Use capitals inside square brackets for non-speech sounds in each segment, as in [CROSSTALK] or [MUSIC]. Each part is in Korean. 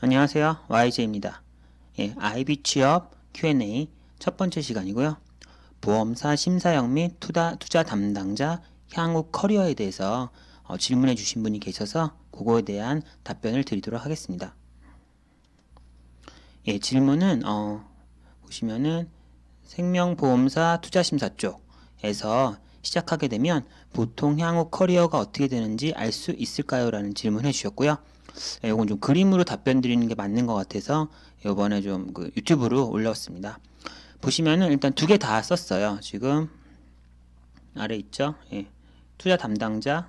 안녕하세요. YJ입니다. 예, IB 취업 Q&A 첫 번째 시간이고요. 보험사 심사역 및 투자, 투자 담당자 향후 커리어에 대해서 어, 질문해 주신 분이 계셔서 그거에 대한 답변을 드리도록 하겠습니다. 예, 질문은 어, 보시면은 생명보험사 투자심사 쪽에서 시작하게 되면 보통 향후 커리어가 어떻게 되는지 알 수 있을까요? 라는 질문을 해주셨고요. 네, 이건 좀 그림으로 답변 드리는 게 맞는 것 같아서 이번에 좀 그 유튜브로 올렸습니다. 보시면은 일단 두 개 다 썼어요. 지금 아래 있죠? 예. 투자 담당자,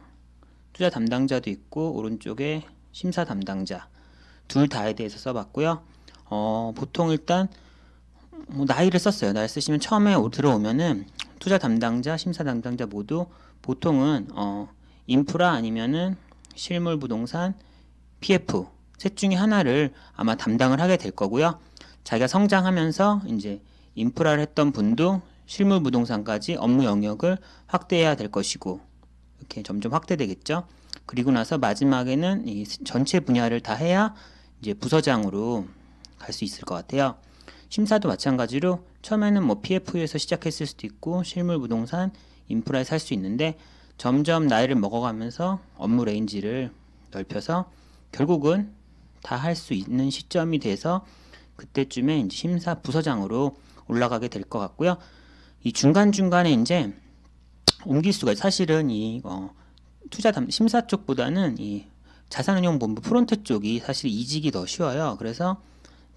투자 담당자도 있고 오른쪽에 심사 담당자 둘 다에 대해서 써봤고요. 어, 보통 일단 뭐 나이를 썼어요. 나이 쓰시면 처음에 들어오면은 투자 담당자, 심사 담당자 모두 보통은 어, 인프라 아니면은 실물 부동산, PF 셋 중에 하나를 아마 담당을 하게 될 거고요. 자기가 성장하면서 이제 인프라를 했던 분도 실물 부동산까지 업무 영역을 확대해야 될 것이고 이렇게 점점 확대되겠죠. 그리고 나서 마지막에는 이 전체 분야를 다 해야 이제 부서장으로 갈 수 있을 것 같아요. 심사도 마찬가지로 처음에는 뭐 PF에서 시작했을 수도 있고 실물 부동산 인프라에 살 수 있는데 점점 나이를 먹어가면서 업무 range를 넓혀서 결국은 다 할 수 있는 시점이 돼서 그때쯤에 이제 심사 부서장으로 올라가게 될 것 같고요. 이 중간 중간에 이제 옮길 수가 사실은 이 어, 투자 담, 심사 쪽보다는 이 자산운용본부 front 쪽이 사실 이직이 더 쉬워요. 그래서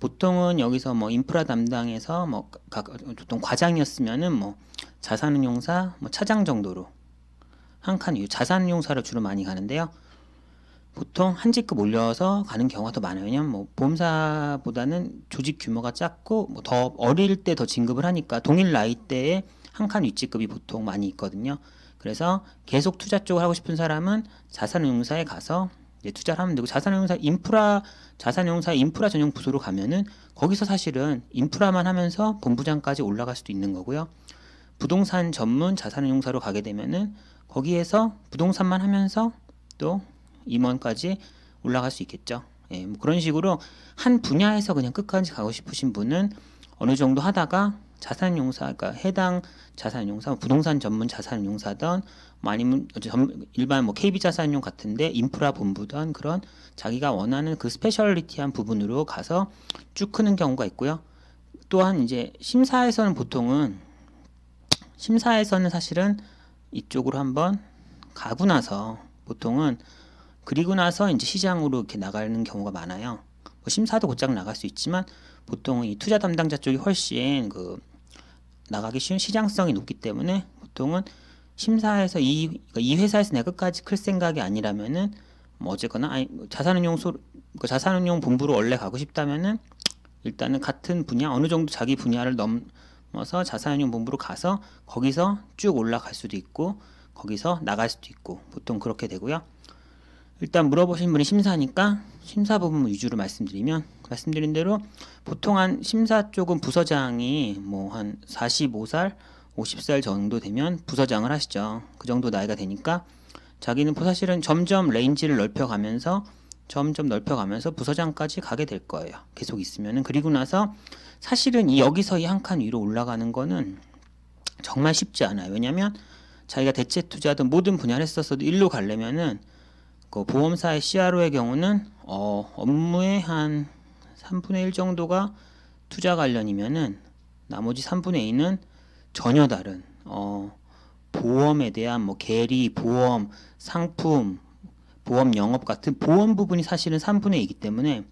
보통은 여기서 뭐 인프라 담당에서 뭐 각, 보통 과장이었으면은 뭐 자산운용사 뭐 차장 정도로 한 칸 위 자산운용사를 주로 많이 가는데요. 보통 한 직급 올려서 가는 경우가 더 많아요. 왜냐면 뭐 보험사보다는 조직 규모가 작고 뭐 더 어릴 때 더 진급을 하니까 동일 나이 대에 한 칸 윗직급이 보통 많이 있거든요. 그래서 계속 투자 쪽을 하고 싶은 사람은 자산운용사에 가서 이제 투자를 하면 되고 자산운용사 인프라 자산운용사 인프라 전용 부서로 가면은 거기서 사실은 인프라만 하면서 본부장까지 올라갈 수도 있는 거고요. 부동산 전문 자산운용사로 가게 되면은 거기에서 부동산만 하면서 또 임원까지 올라갈 수 있겠죠. 예, 뭐 그런 식으로 한 분야에서 그냥 끝까지 가고 싶으신 분은 어느 정도 하다가 자산용사, 그러니까 해당 자산용사, 뭐 부동산 전문 자산용사든 뭐 아니면 일반 뭐 KB 자산운용 같은데 인프라 본부든 그런 자기가 원하는 그 speciality한 부분으로 가서 쭉 크는 경우가 있고요. 또한 이제 심사에서는 보통은 심사에서는 사실은 이쪽으로 한번 가고 나서 보통은 그리고 나서 이제 시장으로 이렇게 나가는 경우가 많아요. 뭐 심사도 곧장 나갈 수 있지만 보통은 이 투자 담당자 쪽이 훨씬 그 나가기 쉬운 시장성이 높기 때문에 보통은 심사에서 이, 그러니까 이 회사에서 내가 끝까지 클 생각이 아니라면은 뭐 어쨌거나 아니 뭐 자산운용 소그 자산운용 본부로 원래 가고 싶다면은 일단은 같은 분야 어느 정도 자기 분야를 넘어서 자산운용 본부로 가서 거기서 쭉 올라갈 수도 있고 거기서 나갈 수도 있고 보통 그렇게 되고요. 일단 물어보신 분이 심사니까 심사 부분 위주로 말씀드리면 말씀드린 대로 보통 한 심사 쪽은 부서장이 뭐 한 45살, 50살 정도 되면 부서장을 하시죠. 그 정도 나이가 되니까 자기는 사실은 점점 range를 넓혀가면서 점점 넓혀가면서 부서장까지 가게 될 거예요. 계속 있으면은 그리고 나서 사실은 이 여기서 이 한 칸 위로 올라가는 거는 정말 쉽지 않아요. 왜냐하면 자기가 대체 투자든 모든 분야를 했었어도 일로 가려면은 그 보험사의 CRO의 경우는 어, 업무의 한 3분의 1 정도가 투자 관련이면은 나머지 3분의 2는 전혀 다른 어, 보험에 대한 뭐 계리, 보험, 상품, 보험 영업 같은 보험 부분이 사실은 3분의 2이기 때문에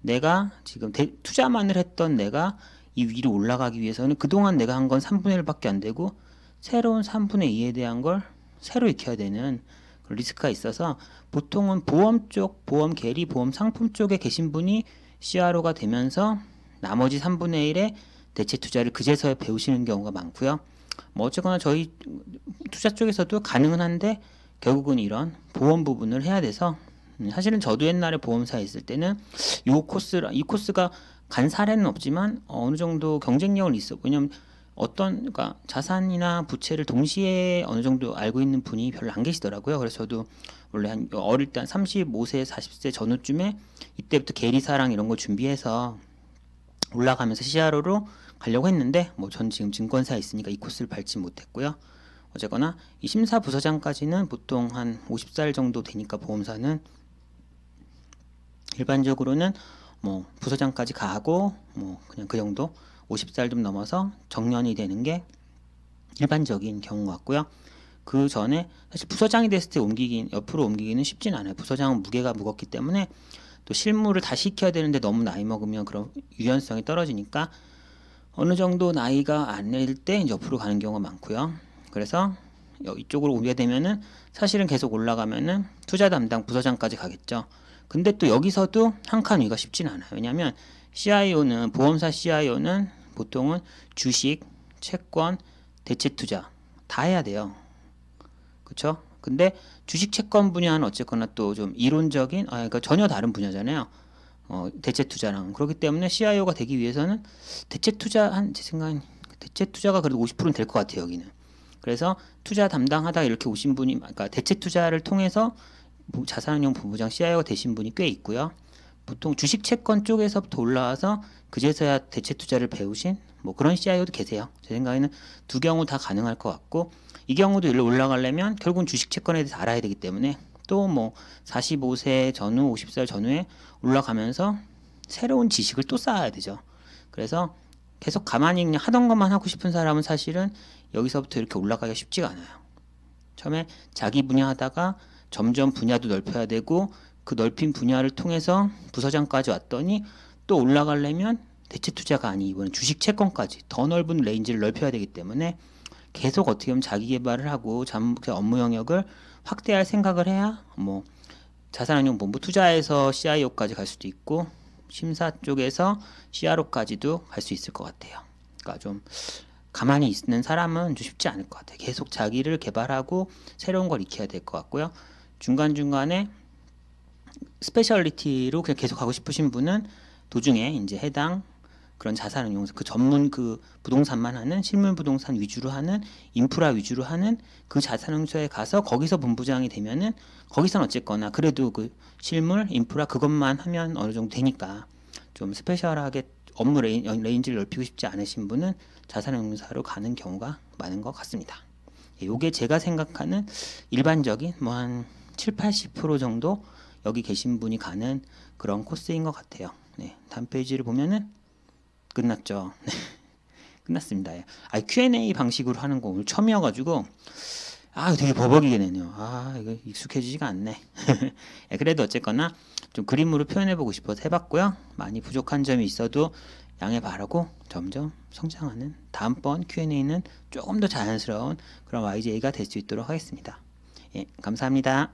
내가 지금 대, 투자만을 했던 내가 이 위로 올라가기 위해서는 그동안 내가 한 건 3분의 1밖에 안 되고 새로운 3분의 2에 대한 걸 새로 익혀야 되는 리스크가 있어서 보통은 보험 쪽, 보험 계리, 보험 상품 쪽에 계신 분이 CRO가 되면서 나머지 3분의 1의 대체 투자를 그제서야 배우시는 경우가 많고요. 뭐 어쨌거나 저희 투자 쪽에서도 가능은 한데 결국은 이런 보험 부분을 해야 돼서 음, 사실은 저도 옛날에 보험사에 있을 때는 이 코스 이 코스가 간 사례는 없지만 어느 정도 경쟁력은 있어. 왜냐면 어떤 그러니까 자산이나 부채를 동시에 어느 정도 알고 있는 분이 별로 안 계시더라고요. 그래서 저도 원래 한 어릴 때 한 35세, 40세 전후쯤에 이때부터 계리사랑 이런 거 준비해서 올라가면서 CRO로 가려고 했는데 뭐 전 지금 증권사에 있으니까 이 코스를 밟지 못했고요. 어쨌거나 이 심사 부서장까지는 보통 한 50살 정도 되니까 보험사는 일반적으로는 뭐 부서장까지 가고 뭐 그냥 그 정도 50살 좀 넘어서 정년이 되는 게 일반적인 경우 같고요. 그 전에 사실 부서장이 됐을 때 옮기기 옆으로 옮기기는 쉽진 않아요. 부서장은 무게가 무겁기 때문에 또 실무를 다시 익혀야 되는데 너무 나이 먹으면 그런 유연성이 떨어지니까 어느 정도 나이가 안될때 옆으로 가는 경우가 많고요. 그래서 이쪽으로 오게 되면은 사실은 계속 올라가면은 투자 담당 부서장까지 가겠죠. 근데 또 여기서도 한 칸 위가 쉽진 않아요. 왜냐하면 CIO는 보험사 CIO는 보통은 주식, 채권, 대체 투자 다 해야 돼요. 그렇죠? 근데 주식 채권 분야는 어쨌거나 또 좀 이론적인 아 그러니까 전혀 다른 분야잖아요. 어, 대체 투자랑 그렇기 때문에 CIO가 되기 위해서는 대체 투자 한 제 생각엔 대체 투자가 그래도 50%는 될 것 같아요 여기는. 그래서 투자 담당하다 이렇게 오신 분이 그러니까 대체 투자를 통해서 자산운용 본부장 CIO가 되신 분이 꽤 있고요. 보통 주식 채권 쪽에서부터 올라와서 그제서야 대체 투자를 배우신 뭐 그런 CIO도 계세요. 제 생각에는 두 경우 다 가능할 것 같고 이 경우도 일로 올라가려면 결국은 주식 채권에 대해서 알아야 되기 때문에 또 뭐 45세 전후 50살 전후에 올라가면서 새로운 지식을 또 쌓아야 되죠. 그래서 계속 가만히 그냥 하던 것만 하고 싶은 사람은 사실은 여기서부터 이렇게 올라가기가 쉽지가 않아요. 처음에 자기 분야 하다가 점점 분야도 넓혀야 되고 그 넓힌 분야를 통해서 부서장까지 왔더니 또 올라가려면 대체 투자가 아니 이번엔 주식 채권까지 더 넓은 range를 넓혀야 되기 때문에 계속 어떻게 보면 자기 개발을 하고 그 업무 영역을 확대할 생각을 해야 뭐 자산운용본부 투자에서 CIO까지 갈 수도 있고 심사 쪽에서 CRO까지도 갈 수 있을 것 같아요. 그러니까 좀 가만히 있는 사람은 좀 쉽지 않을 것 같아요. 계속 자기를 개발하고 새로운 걸 익혀야 될 것 같고요. 중간중간에 speciality로 그냥 계속 가고 싶으신 분은 도중에 이제 해당 그런 자산운용사 그 전문 그 부동산만 하는 실물 부동산 위주로 하는 인프라 위주로 하는 그 자산운용사에 가서 거기서 본부장이 되면은 거기선 어쨌거나 그래도 그 실물 인프라 그것만 하면 어느 정도 되니까 좀 special하게 업무 range, range를 넓히고 싶지 않으신 분은 자산운용사로 가는 경우가 많은 것 같습니다. 이게 예, 제가 생각하는 일반적인 뭐 한 7, 80% 정도 여기 계신 분이 가는 그런 코스인 것 같아요. 네, 다음 페이지를 보면은 끝났죠. [LAUGHS] 네, 끝났습니다. 아, Q&A 방식으로 하는 거 오늘 처음이어가지고 아, 되게 버벅이게 되네요. 아, 이거 익숙해지지가 않네. 네, [LAUGHS] 그래도 어쨌거나 좀 그림으로 표현해보고 싶어서 해봤고요. 많이 부족한 점이 있어도 양해 바라고 점점 성장하는 다음번 Q&A는 조금 더 자연스러운 그런 YJ가 될 수 있도록 하겠습니다. 예, 감사합니다.